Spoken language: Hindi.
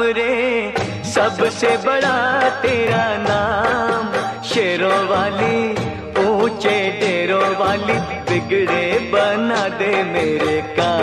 रे। सबसे बड़ा तेरा नाम। शेरों वाली, ऊँचे डेरों वाली, बिगड़े बना दे मेरे का